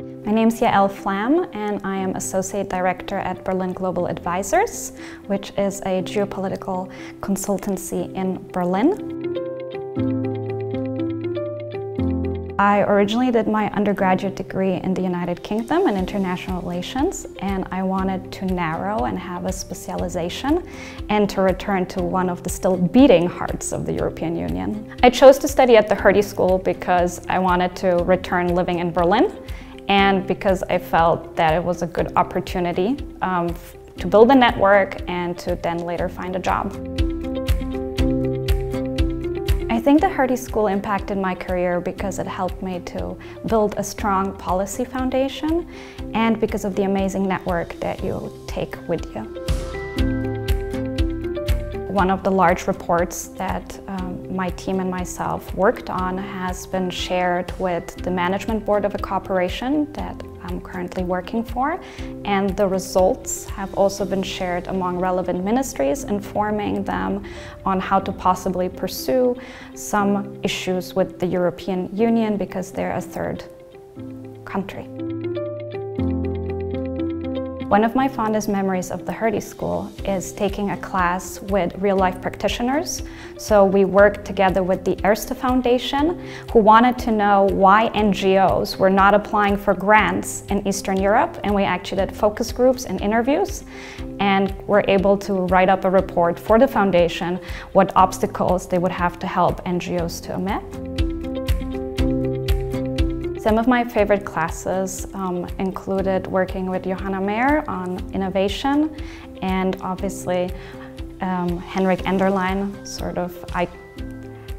My name is Yaël Flam and I am Associate Director at Berlin Global Advisors, which is a geopolitical consultancy in Berlin. I originally did my undergraduate degree in the United Kingdom in international relations and I wanted to narrow and have a specialization and to return to one of the still beating hearts of the European Union. I chose to study at the Hertie School because I wanted to return living in Berlin and because I felt that it was a good opportunity um, to build a network and to then later find a job. I think the Hertie School impacted my career because it helped me to build a strong policy foundation and because of the amazing network that you take with you. One of the large reports that um, my team and myself worked on has been shared with the management board of a corporation that I'm currently working for. And the results have also been shared among relevant ministries, informing them on how to possibly pursue some issues with the European Union because they're a third country. One of my fondest memories of the Hertie School is taking a class with real-life practitioners. So we worked together with the Erste Foundation, who wanted to know why NGOs were not applying for grants in Eastern Europe, and we actually did focus groups and interviews, and were able to write up a report for the foundation what obstacles they would have to help NGOs to omit. Some of my favorite classes um, included working with Johanna Mair on innovation and obviously um, Henrik Enderlein, sort of, I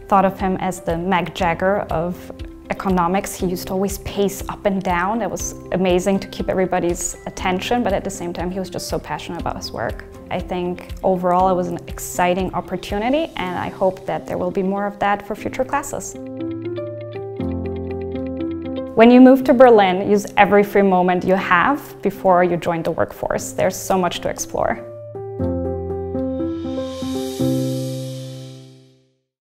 thought of him as the Mick Jagger of economics. He used to always pace up and down. It was amazing to keep everybody's attention, but at the same time, he was just so passionate about his work. I think overall it was an exciting opportunity and I hope that there will be more of that for future classes. When you move to Berlin, use every free moment you have before you join the workforce. There's so much to explore.